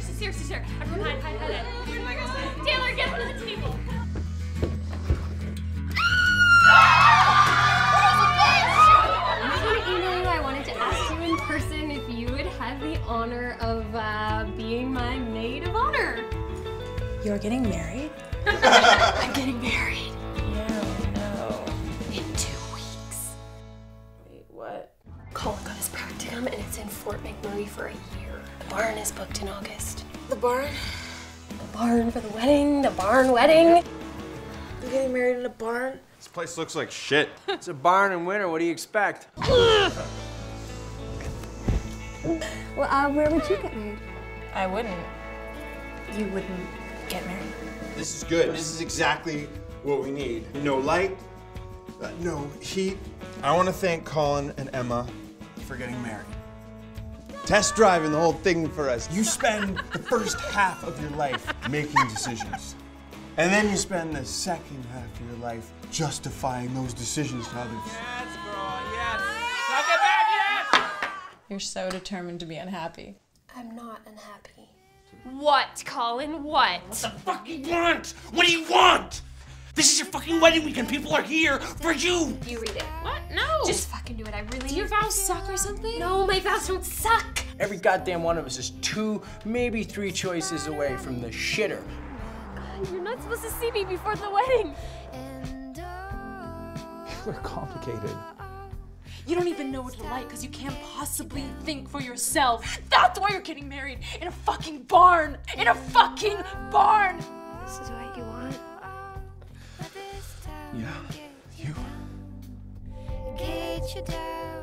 seriously, seriously, sir. Everyone hide, hide, hide, hide. Where do I? Taylor, get under the table. I just want to email you. I wanted to ask you in person if you would have the honor of uh, being my maid of honor. You're getting married? his and it's in Fort McMurray for a year. The barn is booked in August. The barn? The barn for the wedding, the barn wedding. You're getting married in a barn? This place looks like shit. It's a barn in winter. What do you expect? Well, uh, where would you get married? I wouldn't. You wouldn't get married? This is good. This is exactly what we need. No light, uh, no heat. I want to thank Colin and Emma for getting married. Test driving the whole thing for us. You spend the first half of your life making decisions. And then you spend the second half of your life justifying those decisions to others. Yes, girl, yes. Suck it back, yes! You're so determined to be unhappy. I'm not unhappy. What, Colin? What? What the fuck do you want? What do you want? This is your fucking wedding weekend. People are here for you. You read it. What? No. Vows suck or something? No, my vows don't suck. Every goddamn one of us is two, maybe three choices away from the shitter. Oh you're not supposed to see me before the wedding. People are complicated. You don't even know what to like because you can't possibly think for yourself. That's why you're getting married in a fucking barn. In a fucking barn. This is what you want. Yeah, you. Get your dad.